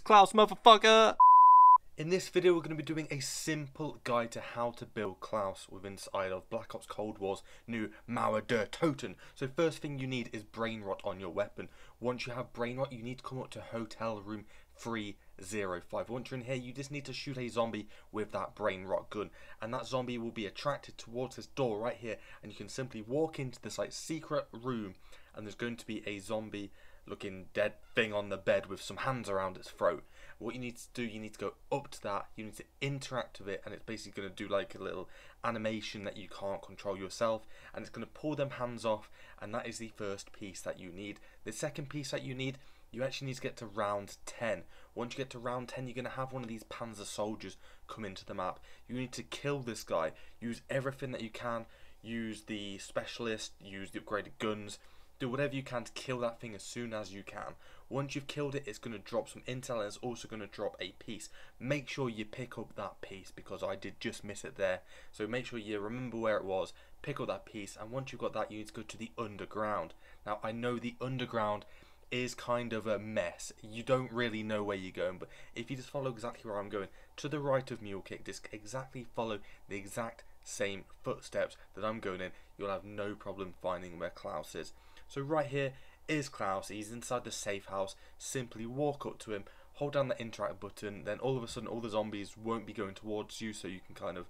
Klaus, motherfucker! In this video, we're going to be doing a simple guide to how to build Klaus with inside of Black Ops Cold War's new Mauer der Toten. So first thing you need is brain rot on your weapon. Once you have brain rot, you need to come up to hotel room 305. Once you're in here, you just need to shoot a zombie with that brain rot gun. And that zombie will be attracted towards this door right here. And you can simply walk into this like secret room and there's going to be a zombie looking dead thing on the bed with some hands around its throat. What you need to do, you need to go up to that, you need to interact with it, and it's basically going to do like a little animation that you can't control yourself, and it's going to pull them hands off, and that is the first piece that you need. The second piece that you need, you actually need to get to round 10. Once you get to round 10, you're going to have one of these Panzer soldiers come into the map. You need to kill this guy, use everything that you can, use the specialist, use the upgraded guns, do whatever you can to kill that thing as soon as you can. Once you've killed it, it's going to drop some intel and it's also going to drop a piece. Make sure you pick up that piece because I did just miss it there. So make sure you remember where it was, pick up that piece, and once you've got that, you need to go to the underground. Now, I know the underground is kind of a mess. You don't really know where you're going, but if you just follow exactly where I'm going, to the right of Mule Kick, just exactly follow the exact same footsteps that I'm going in, you'll have no problem finding where Klaus is. So right here is Klaus, he's inside the safe house, simply walk up to him, hold down the interact button, then all of a sudden all the zombies won't be going towards you so you can kind of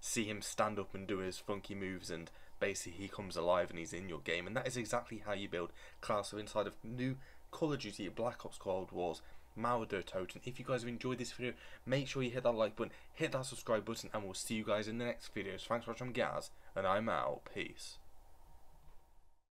see him stand up and do his funky moves and basically he comes alive and he's in your game and that is exactly how you build Klaus So inside of new Call of Duty Black Ops Cold Wars Mauer der Toten. If you guys have enjoyed this video, make sure you hit that like button, hit that subscribe button, and we'll see you guys in the next videos. Thanks for watching, guys, and I'm out. Peace.